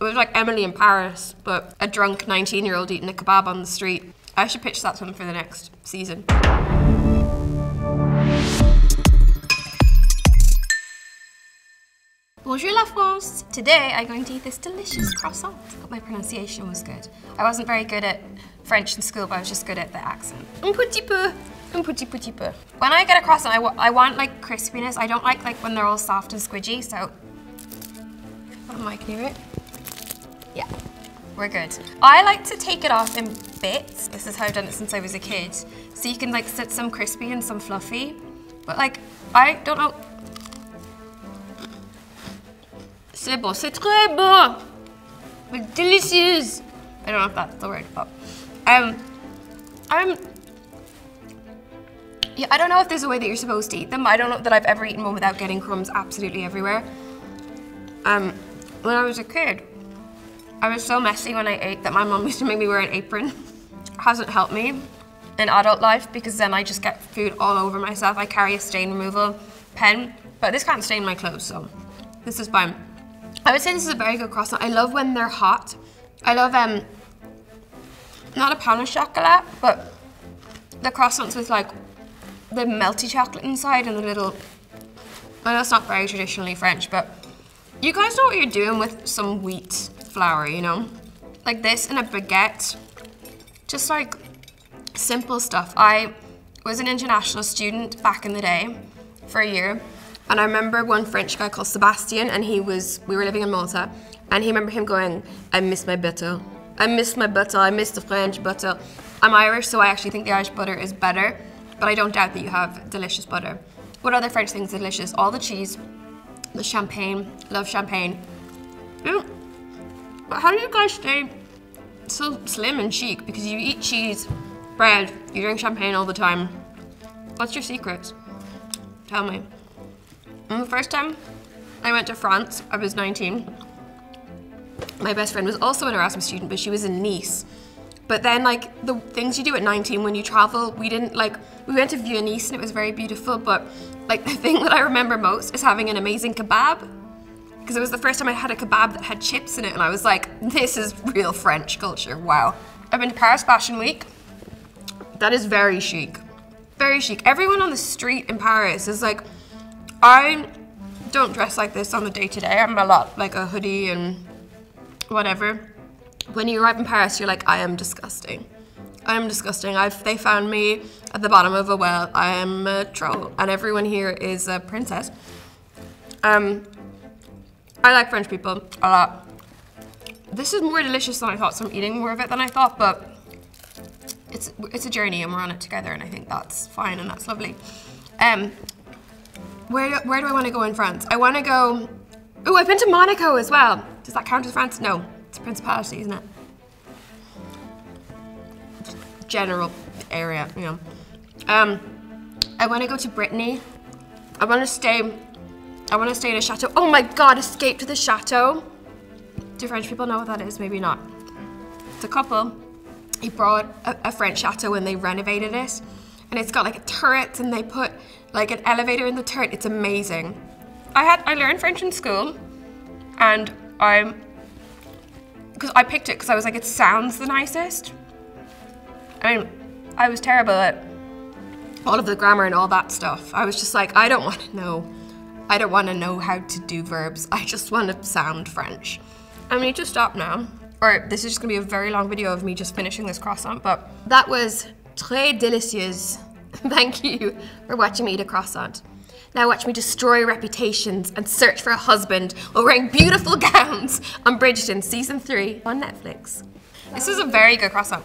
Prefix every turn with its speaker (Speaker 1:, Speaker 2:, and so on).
Speaker 1: It was like Emily in Paris, but a drunk 19 year old eating a kebab on the street. I should pitch that one for the next season. Bonjour la France! Today I'm going to eat this delicious croissant. My pronunciation was good. I wasn't very good at French in school, but I was just good at the accent. Un petit peu. Un petit petit peu. When I get a croissant, I, want like crispiness. I don't like like when they're all soft and squidgy, so... Oh, Am I, can you hear it? Yeah, we're good. I like to take it off in bits. This is how I've done it since I was a kid. So you can like sit some crispy and some fluffy. But like, I don't know, C'est bon, c'est très bon. It's delicious. I don't know if that's the word, but um, I'm. Yeah, I don't know if there's a way that you're supposed to eat them. I don't know that I've ever eaten one without getting crumbs absolutely everywhere. Um, when I was a kid, I was so messy when I ate that my mom used to make me wear an apron. Hasn't helped me in adult life because then I just get food all over myself. I carry a stain removal pen, but this can't stain my clothes, so this is fine. I would say this is a very good croissant. I love when they're hot. I love, um, not a pain au chocolat, but the croissants with like the melty chocolate inside and the little, I know it's not very traditionally French, but you guys know what you're doing with some wheat flour, you know? Like this in a baguette, just like simple stuff. I was an international student back in the day for a year and I remember one French guy called Sebastian, and he was, we were living in Malta, and he remember him going, I miss my butter. I miss my butter, I miss the French butter. I'm Irish, so I actually think the Irish butter is better, but I don't doubt that you have delicious butter. What other French things are delicious? All the cheese, the champagne, love champagne. Mm. How do you guys stay so slim and chic? Because you eat cheese, bread, you drink champagne all the time. What's your secret? Tell me. And the first time I went to France, I was 19. My best friend was also an Erasmus student, but she was in Nice. But then, like, the things you do at 19 when you travel, we didn't, like, we went to Vieux Nice and it was very beautiful, but, like, the thing that I remember most is having an amazing kebab. Because it was the first time I had a kebab that had chips in it, and I was like, this is real French culture, wow. I've been to Paris Fashion Week. That is very chic. Very chic. Everyone on the street in Paris is like, I don't dress like this on the day to day. I'm a lot like a hoodie and whatever. When you arrive in Paris, you're like, I am disgusting. I am disgusting. I've, they found me at the bottom of a well. I am a troll, and everyone here is a princess. Um, I like French people a lot. This is more delicious than I thought, so I'm eating more of it than I thought, but it's it's a journey and we're on it together, and I think that's fine and that's lovely. Um, where, where do I want to go in France? I want to go... Oh, I've been to Monaco as well. Does that count as France? No, it's a principality, isn't it? General area, you know. Um, I want to go to Brittany. I want to stay... I want to stay in a chateau. Oh my god, escape to the chateau. Do French people know what that is? Maybe not. It's a couple. He brought a, a French chateau and they renovated it. And it's got like a turret and they put like an elevator in the turret. It's amazing. I had I learned French in school, and I'm because I picked it because I was like it sounds the nicest. I mean, I was terrible at all of the grammar and all that stuff. I was just like I don't want to know. I don't want to know how to do verbs. I just want to sound French. I need to stop now. Or this is just gonna be a very long video of me just finishing this croissant, but that was très délicieux. Thank you for watching me eat a croissant. Now watch me destroy reputations and search for a husband while wearing beautiful gowns on Bridgerton season 3 on Netflix. This is a very good croissant.